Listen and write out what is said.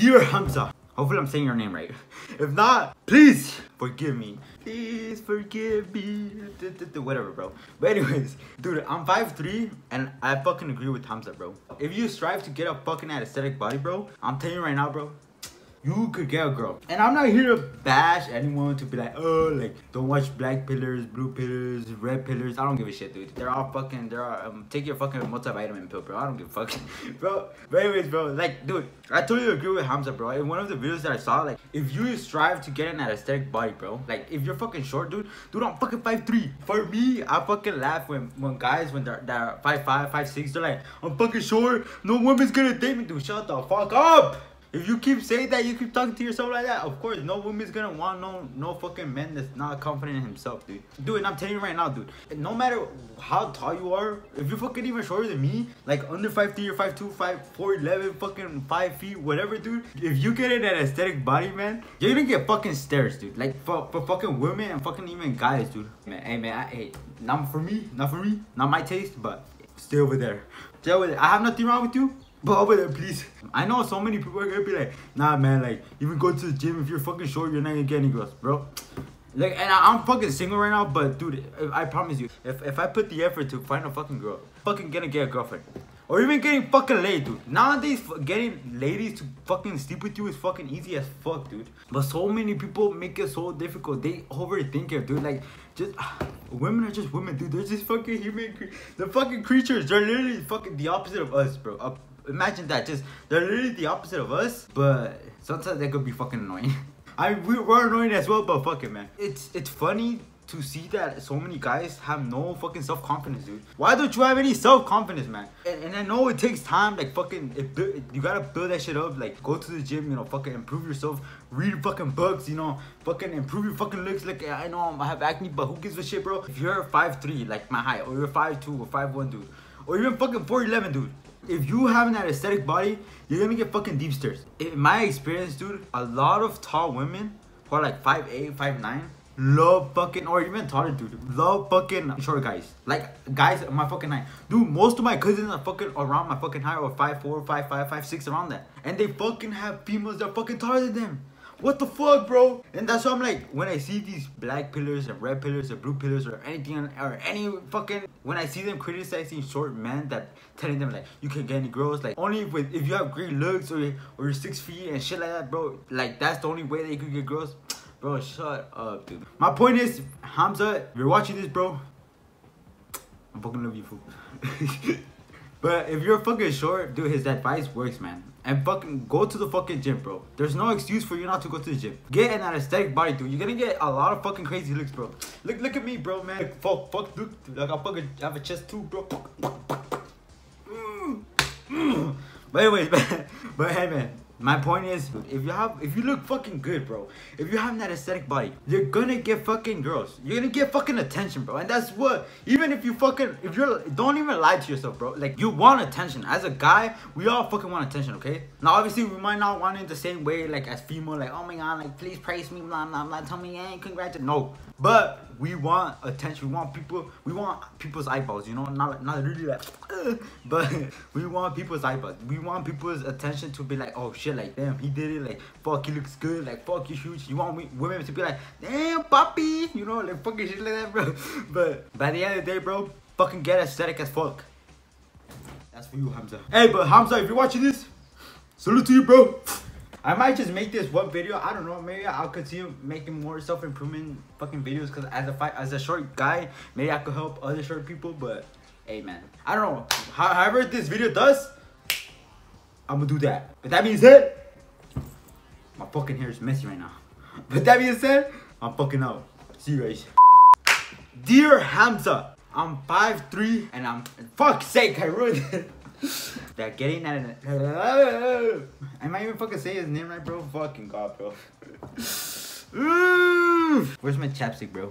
Dear Hamza, hopefully I'm saying your name right. If not, please forgive me. Please forgive me. Whatever, bro. But anyways, dude, I'm 5'3", and I fucking agree with Hamza, bro. If you strive to get a fucking aesthetic body, bro, I'm telling you right now, bro, you could get a girl. And I'm not here to bash anyone to be like, oh, like, don't watch black pillars, blue pillars, red pillars. I don't give a shit, dude. They're all fucking, they're all, um, take your fucking multivitamin pill, bro. I don't give a fuck. bro, but anyways, bro, like, dude, I totally agree with Hamza, bro. In one of the videos that I saw, like, if you strive to get an aesthetic body, bro, like, if you're fucking short, dude, dude, I'm fucking 5'3". For me, I fucking laugh when, when guys, when they're, they're 5'5", 5'6", they're like, I'm fucking short, no woman's gonna date me, dude. Shut the fuck up! If you keep saying that, you keep talking to yourself like that, of course, no woman's gonna want no no fucking man that's not confident in himself, dude. Dude, and I'm telling you right now, dude, no matter how tall you are, if you're fucking even shorter than me, like under 5'3 or 5'2, 5'4, fucking 5 feet, whatever, dude, if you get in that aesthetic body, man, you're gonna get fucking stares, dude. Like, for, for fucking women and fucking even guys, dude. Man, hey, man, I, hey, not for me, not for me, not my taste, but stay over there. Stay over there. I have nothing wrong with you. But over there, please. I know so many people are gonna be like, nah, man, like, even go to the gym, if you're fucking short, you're not gonna get any girls, bro. Like, and I, am fucking single right now, but dude, I promise you, if, if I put the effort to find a fucking girl, fucking gonna get a girlfriend. Or even getting fucking laid, dude. Nowadays, getting ladies to fucking sleep with you is fucking easy as fuck, dude. But so many people make it so difficult. They overthink it, dude. Like, just women are just women, dude. They're just fucking human. The fucking creatures. They're literally fucking the opposite of us, bro. Uh, imagine that. Just they're literally the opposite of us, but sometimes they could be fucking annoying. I we, we're annoying as well, but fuck it, man. It's it's funny to see that so many guys have no fucking self confidence, dude. Why don't you have any self confidence, man? And, and, I know it takes time, like fucking, it, you gotta build that shit up. Like go to the gym, you know, fucking improve yourself, read fucking books, you know, fucking improve your fucking looks. Like I know I have acne, but who gives a shit, bro? If you're 5'3", like my height, or you're 5'2", or 5'1", dude, or even fucking 4'11", dude if you have that aesthetic body, you're gonna get fucking deep stares. In my experience, dude, a lot of tall women who are like 5'8", 5'9", love fucking, or even taller, dude, love fucking short guys. Like, guys my fucking height. Dude, most of my cousins are fucking around my fucking height, or 5'4", 5'5", 5'6", around that. And they fucking have females that are fucking taller than them. What the fuck, bro? And that's why I'm like, when I see these black pillars or red pillars or blue pillars or anything or any fucking, when I see them criticizing short men that telling them like, you can get any girls, like only with, if you have great looks or, or you're six feet and shit like that, bro, like that's the only way you can get girls. Bro, shut up, dude. My point is, Hamza, if you're watching this, bro, I fucking love you, fool. but if you're fucking short, dude, his advice works, man and fucking go to the fucking gym, bro. There's no excuse for you not to go to the gym. Get an aesthetic body, dude. You're gonna get a lot of fucking crazy looks, bro. Look, look at me, bro, man. Like, fuck, fuck, look, like I fucking have a chest too, bro. Mm. Mm. But anyways, man. But hey, man. My point is, if you have, if you look fucking good, bro, if you have that aesthetic body, you're gonna get fucking girls. You're gonna get fucking attention, bro. And that's what, even if you fucking, if you're, don't even lie to yourself, bro. Like, you want attention. As a guy, we all fucking want attention, okay? Now, obviously, we might not want it the same way, like, as female, like, oh my god, like, please praise me, blah, blah, blah, tell me, hey, congratulations. No. But we want attention. We want people. We want people's eyeballs. You know, not not really like, but we want people's eyeballs. We want people's attention to be like, oh shit, like damn, he did it. Like fuck, he looks good. Like fuck, you huge. You want women to be like, damn, puppy. You know, like fucking shit like that, bro. But by the end of the day, bro, fucking get aesthetic as fuck. That's for you, Hamza. Hey, but Hamza, if you're watching this, salute to you, bro. I might just make this one video. I don't know. Maybe I'll continue making more self improvement fucking videos. Cause as a as a short guy, maybe I could help other short people. But hey, man, I don't know. However, this video does, I'm gonna do that. But that being said, my fucking hair is messy right now. But that being said, I'm fucking out. See you guys. Dear Hamza, I'm 5'3 and I'm fuck's sake, I ruined it. They're getting at it. Am I might even fucking say his name right, bro? Fucking god, bro. Where's my chapstick, bro?